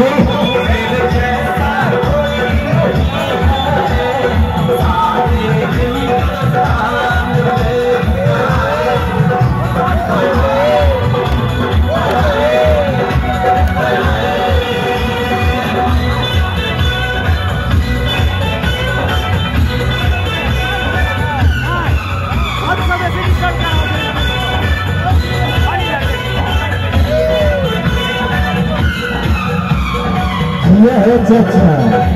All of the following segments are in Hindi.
Whoa. Yeah, heads up.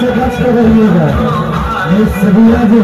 से बच कर रहिएगा। ये सभी आगे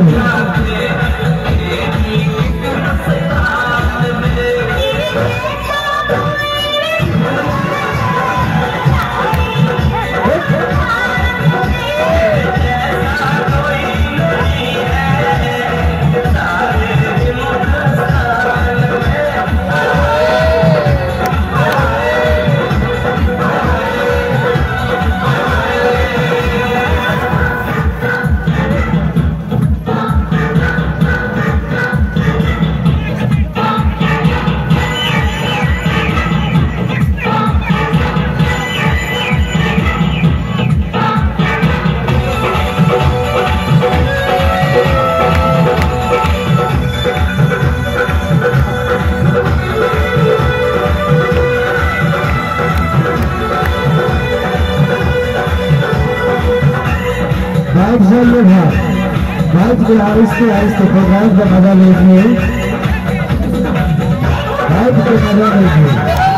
बाइक जाइए भाई बाइक के आहिस्ते आहिस्ते प्रोग्राम का मज़ा लीजिए बाइक के मज़ा लीजिए